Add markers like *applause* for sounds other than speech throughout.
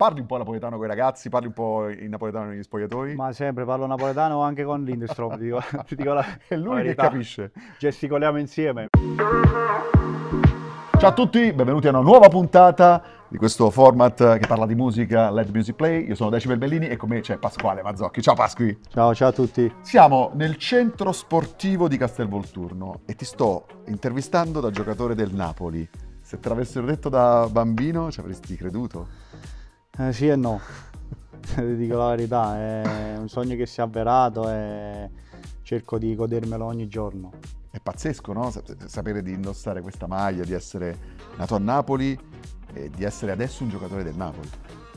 parli un po' napoletano con i ragazzi, parli un po' in napoletano negli spogliatoi? Ma sempre parlo napoletano anche con Lindstrom, ti dico, *laughs* ti dico la, È lui la che capisce. Gesticoliamo insieme. Ciao a tutti, benvenuti a una nuova puntata di questo format che parla di musica, Let Music Play. Io sono Decibel Bellini e con me c'è Pasquale Mazzocchi. Ciao Pasqui! Ciao, ciao a tutti. Siamo nel centro sportivo di Castelvolturno e ti sto intervistando da giocatore del Napoli. Se te l'avessero detto da bambino ci avresti creduto? Eh, sì e no, *laughs* ti dico la verità, è un sogno che si è avverato e cerco di godermelo ogni giorno. È pazzesco, no? Sap- Sapere di indossare questa maglia, di essere nato a Napoli e di essere adesso un giocatore del Napoli.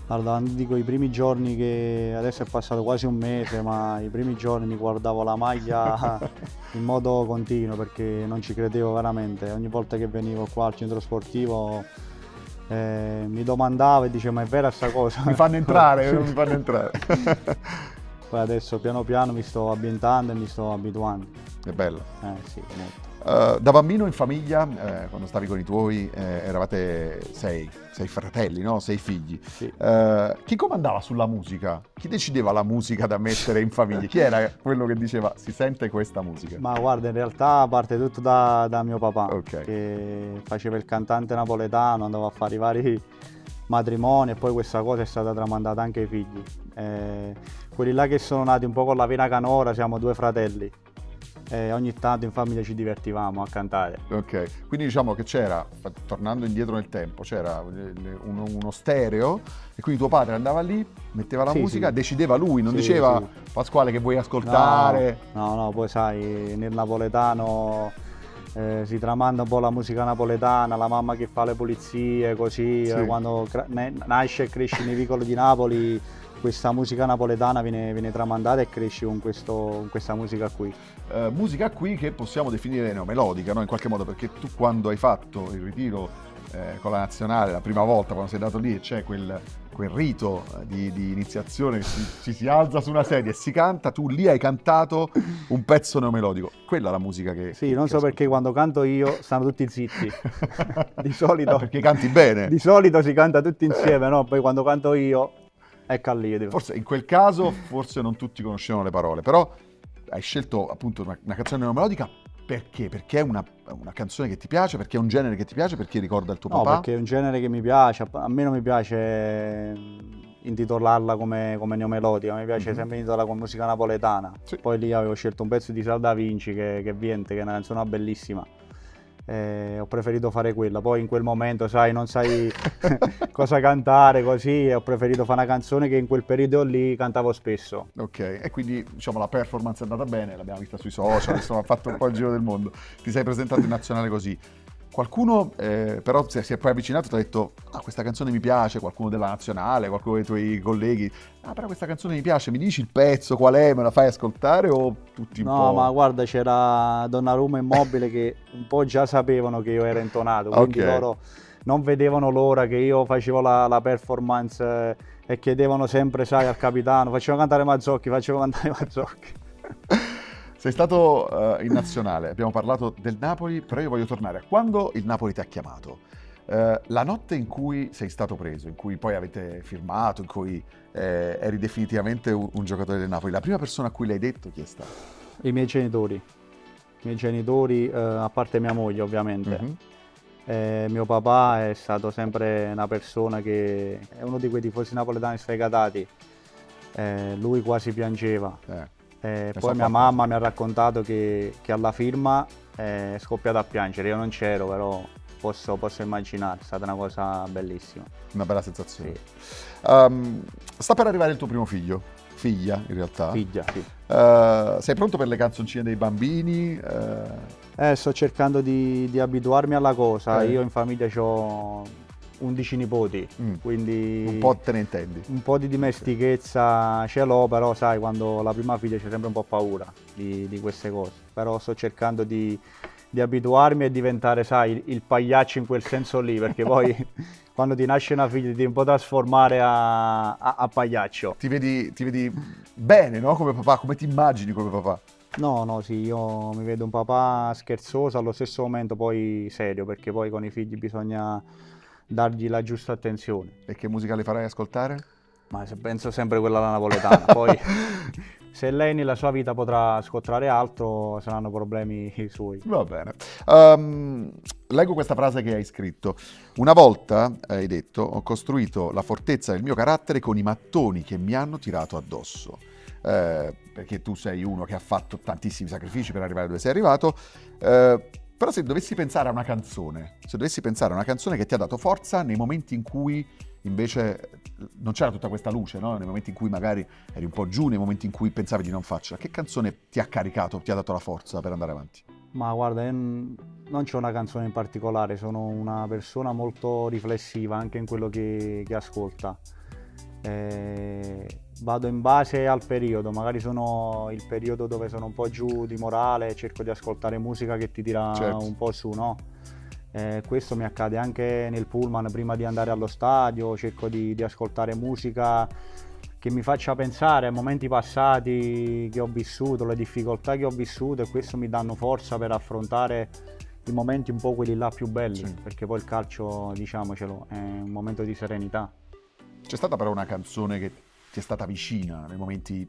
Guarda, dico i primi giorni che adesso è passato quasi un mese, ma i primi giorni mi guardavo la maglia *laughs* in modo continuo perché non ci credevo veramente. Ogni volta che venivo qua al centro sportivo eh, mi domandavo e dicevo ma è vera sta cosa? Mi fanno entrare, *laughs* non mi fanno entrare. Poi adesso piano piano mi sto ambientando e mi sto abituando. È bello. Eh sì, molto. Uh, da bambino in famiglia, eh, quando stavi con i tuoi, eh, eravate sei, sei fratelli, no? Sei figli. Sì. Uh, chi comandava sulla musica? Chi decideva la musica da mettere in famiglia? Chi era quello che diceva si sente questa musica? Ma guarda, in realtà parte tutto da, da mio papà, Ok. che faceva il cantante napoletano, andava a fare i vari matrimoni e poi questa cosa è stata tramandata anche ai figli. Eh, quelli là che sono nati un po' con la vena canora siamo due fratelli e ogni tanto in famiglia ci divertivamo a cantare. Ok, quindi diciamo che c'era, tornando indietro nel tempo, c'era eh, uno, uno stereo e quindi tuo padre andava lì, metteva la Sì, musica, sì. decideva lui, non Sì, diceva. Pasquale che vuoi ascoltare. No, no, poi sai, nel napoletano eh, si tramanda un po' la musica napoletana, la mamma che fa le pulizie, così, Sì. eh, quando nasce e cresce nei vicoli di Napoli, questa musica napoletana viene, viene tramandata e cresci con, questo- con questa musica qui. Eh, musica qui che possiamo definire neomelodica, no? in qualche modo, perché tu quando hai fatto il ritiro eh, con la nazionale, la prima volta quando sei andato lì e c'è quel, quel rito eh, di, di iniziazione si, ci si alza su una sedia e si canta, tu lì hai cantato un pezzo neomelodico. Quella è la musica che... Sì, che- non so perché quando canto io stanno tutti zitti. *laughs* Di solito, Ah, perché canti bene. di solito si canta tutti insieme, no? Poi quando canto io, ecco lì. Forse in quel caso forse non tutti conoscevano le parole, però hai scelto appunto una, una canzone neomelodica perché? Perché è una, una canzone che ti piace, perché è un genere che ti piace, perché ricorda il tuo No, papà? perché è un genere che mi piace, a me non mi piace intitolarla come, come neomelodica, mi piace Mhm. sempre intitolarla come musica napoletana. Sì. Poi lì avevo scelto un pezzo di Salda Vinci che, che Viente, che è una canzone bellissima. E ho preferito fare quella, poi in quel momento sai, non sai *laughs* cosa cantare così e ho preferito fare una canzone che in quel periodo lì cantavo spesso. Ok, e quindi diciamo la performance è andata bene, l'abbiamo vista sui social, insomma ha fatto un po' il giro del mondo. Ti sei presentato in nazionale così. Qualcuno eh, però si è, poi avvicinato e ti ha detto ah questa canzone mi piace, qualcuno della nazionale, qualcuno dei tuoi colleghi, ah però questa canzone mi piace, mi dici il pezzo, qual è, me la fai ascoltare o tutti un No, po'... ma guarda, c'era Donnarumma Immobile che un po' già sapevano che io ero intonato, quindi Ok. loro non vedevano l'ora che io facevo la, la performance eh, e chiedevano sempre, sai, al capitano, facevo cantare Mazzocchi, facevo cantare Mazzocchi. *laughs* Sei stato eh, in nazionale, abbiamo parlato del Napoli, però io voglio tornare a quando il Napoli ti ha chiamato. Eh, la notte in cui sei stato preso, in cui poi avete firmato, in cui eh, eri definitivamente un, un giocatore del Napoli, la prima persona a cui l'hai detto chi è stata? I miei genitori, i miei genitori, eh, a parte mia moglie ovviamente. Mhm. Eh, mio papà è stato sempre una persona che è uno di quei tifosi napoletani sfegatati. Eh, lui quasi piangeva. Eh, Eh, poi mia mamma mi ha raccontato che, che alla firma eh, è scoppiata a piangere. Io non c'ero, però posso, posso immaginare, è stata una cosa bellissima. una bella sensazione. Sì. Um, sta per arrivare il tuo primo figlio, figlia in realtà. Figlia, sì. Eh, sei pronto per le canzoncine dei bambini? Eh, Eh, sto cercando di, di abituarmi alla cosa. Ok. Io in famiglia ho 11 nipoti, Mm. quindi un po' te ne intendi. un po' di dimestichezza ce l'ho, però sai, quando la prima figlia c'è sempre un po' paura di, di queste cose. Però sto cercando di, di abituarmi e diventare, sai, il pagliaccio in quel senso lì, perché poi *laughs* quando ti nasce una figlia ti devi un po' trasformare a, a- a pagliaccio. Ti vedi, ti vedi bene, no? Come papà, come ti immagini come papà? No, no, sì, io mi vedo un papà scherzoso, allo stesso momento poi serio, perché poi con i figli bisogna dargli la giusta attenzione. E che musica le farai ascoltare? Ma penso sempre quella napoletana. Poi *laughs* se lei nella sua vita potrà scontrare altro, saranno problemi suoi. Va bene. Um, leggo questa frase che hai scritto. Una volta, hai detto, ho costruito la fortezza del mio carattere con i mattoni che mi hanno tirato addosso. Eh, perché tu sei uno che ha fatto tantissimi sacrifici per arrivare dove sei arrivato. Eh, però se dovessi pensare a una canzone, se dovessi pensare a una canzone che ti ha dato forza nei momenti in cui invece non c'era tutta questa luce, no? nei momenti in cui magari eri un po' giù, nei momenti in cui pensavi di non farcela, che canzone ti ha caricato, ti ha dato la forza per andare avanti? Ma guarda, non c'è una canzone in particolare, sono una persona molto riflessiva anche in quello che, che ascolta. Eh, vado in base al periodo, magari sono il periodo dove sono un po' giù di morale, cerco di ascoltare musica che ti tira certo. un po' su, no? Eh, questo mi accade anche nel pullman prima di andare allo stadio, cerco di, di ascoltare musica che mi faccia pensare ai momenti passati che ho vissuto, le difficoltà che ho vissuto e questo mi danno forza per affrontare i momenti un po' quelli là più belli, sì. perché poi il calcio, diciamocelo, è un momento di serenità. C'è stata però una canzone che ti è stata vicina nei momenti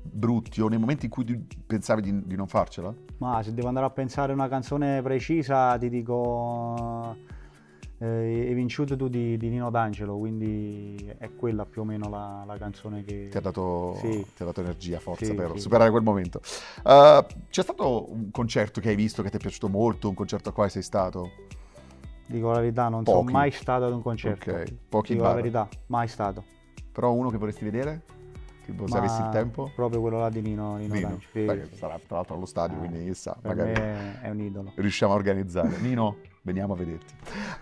brutti o nei momenti in cui pensavi di, di, non farcela? Ma se devo andare a pensare a una canzone precisa ti dico eh, Hai vinciuto tu di, di, Nino D'Angelo, quindi è quella più o meno la, la canzone che... Ti ha, dato, sì. ti ha dato energia, forza sì, per sì. superare quel momento. Uh, c'è stato un concerto che hai visto che ti è piaciuto molto, un concerto a quale sei stato? Dico la verità, non Pochi. sono mai stato ad un concerto. Ok, pochi Dico bar. la verità, mai stato. Però uno che vorresti vedere? Tipo, se avessi il tempo? Proprio quello là di Nino, Nino, Nino. Sì. Beh, sarà tra l'altro allo stadio, eh, quindi chissà. magari è un idolo. Riusciamo a organizzare. Nino, veniamo a vederti.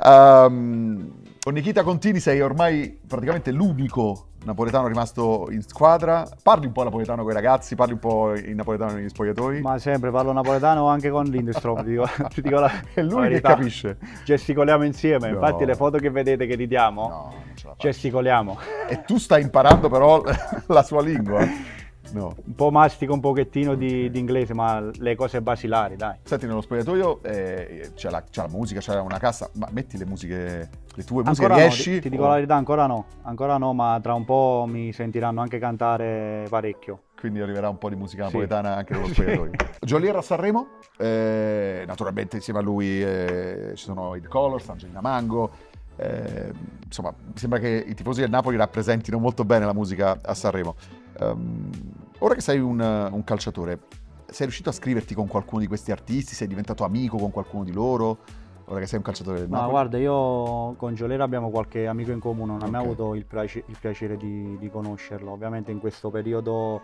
Um, con Nikita Contini sei ormai praticamente l'unico napoletano rimasto in squadra. Parli un po' napoletano con i ragazzi, parli un po' in napoletano negli spogliatoi? Ma sempre, parlo napoletano anche con Lindstrom, ti dico, *laughs* ti dico la, È lui che capisce. Gesticoliamo insieme, no. infatti le foto che vedete che ridiamo, no, gesticoliamo. E tu stai imparando però *laughs* la sua lingua. *laughs* No. Un po' mastico un pochettino di, di, inglese, ma le cose basilari, dai. Senti, nello spogliatoio eh, c'è, la, c'è, la, musica, c'è una cassa, ma metti le musiche, le tue musiche, ancora riesci? No, ti, ti dico la verità, ancora no, ancora no, ma tra un po' mi sentiranno anche cantare parecchio. Quindi arriverà un po' di musica napoletana sì. anche nello *laughs* spogliatoio. Jolier a Sanremo, eh, naturalmente insieme a lui eh, ci sono i The Colors, Angelina Mango, eh, insomma, mi sembra che i tifosi del Napoli rappresentino molto bene la musica a Sanremo. Um, ora che sei un, un, calciatore, sei riuscito a scriverti con qualcuno di questi artisti? Sei diventato amico con qualcuno di loro? Ora che sei un calciatore del Napoli? Ma guarda, io con Giolera abbiamo qualche amico in comune, non okay. ho mai avuto il, piace, il piacere di, di, conoscerlo. Ovviamente in questo periodo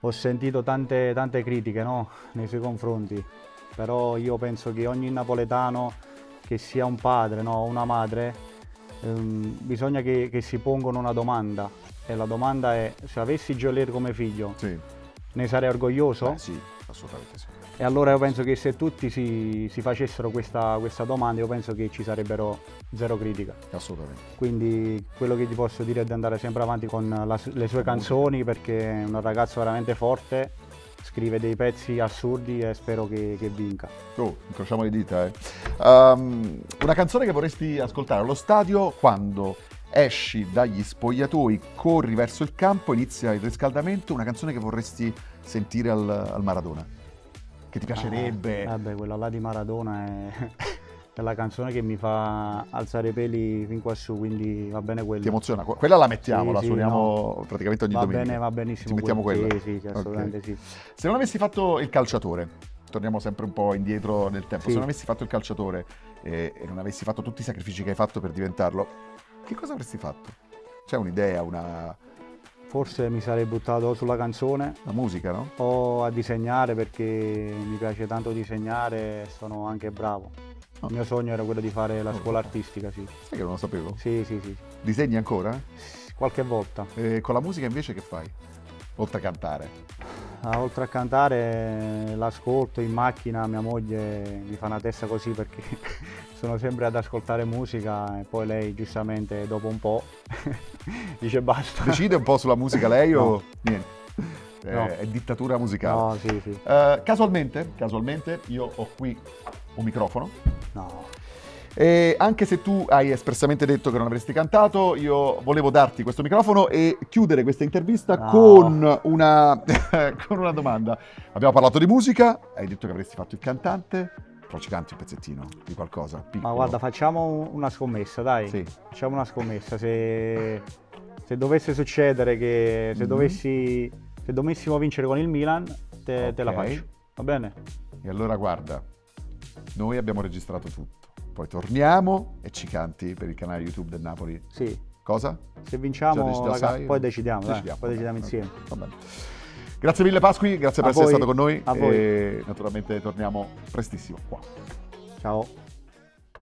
ho sentito tante, tante critiche no? nei suoi confronti, però io penso che ogni napoletano che sia un padre o no, una madre, ehm, bisogna che, che, si pongano una domanda. E la domanda è, se avessi Jolier come figlio, sì. ne sarei orgoglioso? Beh, sì, assolutamente sì. E allora io penso che se tutti si, si facessero questa, questa, domanda, io penso che ci sarebbero zero critica. Assolutamente. Quindi quello che ti posso dire è di andare sempre avanti con la, le sue canzoni perché è un ragazzo veramente forte scrive dei pezzi assurdi e spero che, che vinca. Oh, incrociamo le dita, eh. Um, una canzone che vorresti ascoltare allo stadio quando esci dagli spogliatoi, corri verso il campo, inizia il riscaldamento, una canzone che vorresti sentire al, al Maradona? Che ti piacerebbe? Ah, vabbè, quella là di Maradona è... *laughs* è la canzone che mi fa alzare i peli fin qua su, quindi va bene quella. Ti emoziona? Quella la mettiamo, sì, la suoniamo no. praticamente ogni va domenica. Va bene, va benissimo. Ti mettiamo quella? Sì, sì, assolutamente okay. sì. Se non avessi fatto il calciatore, torniamo sempre un po' indietro nel tempo, sì. se non avessi fatto il calciatore e, e non avessi fatto tutti i sacrifici che hai fatto per diventarlo, che cosa avresti fatto? C'è un'idea, una... Forse mi sarei buttato sulla canzone. La musica, no? O a disegnare perché mi piace tanto disegnare e sono anche bravo. Il mio sogno era quello di fare la scuola artistica, sì. Sai che non lo sapevo? Sì, sì, sì. Disegni ancora? Qualche volta. E con la musica invece che fai? Oltre a cantare? Oltre a cantare l'ascolto in macchina, mia moglie mi fa una testa così perché *laughs* sono sempre ad ascoltare musica e poi lei giustamente dopo un po' *laughs* dice basta. Decide un po' sulla musica lei no. o niente? No. È, dittatura musicale. No, sì, sì. Uh, casualmente, casualmente io ho qui un microfono. No. E anche se tu hai espressamente detto che non avresti cantato, io volevo darti questo microfono e chiudere questa intervista No. con, una, *laughs* con una domanda. Abbiamo parlato di musica, hai detto che avresti fatto il cantante, però ci canti un pezzettino di qualcosa, piccolo. Ma guarda, facciamo una scommessa, dai. Sì. Facciamo una scommessa. Se, se dovesse succedere che se, Mhm. dovessi, se dovessimo vincere con il Milan, te, te la faccio. Va bene? E allora guarda, noi abbiamo registrato tutto, poi torniamo e ci canti per il canale YouTube del Napoli. Sì. Cosa? Se vinciamo, Già dec- già raga, sai? poi decidiamo, Decidiamo, poi va decidiamo insieme. va bene. Grazie mille Pasqui, grazie per A essere voi, stato con noi a voi. e naturalmente torniamo prestissimo qua. Ciao.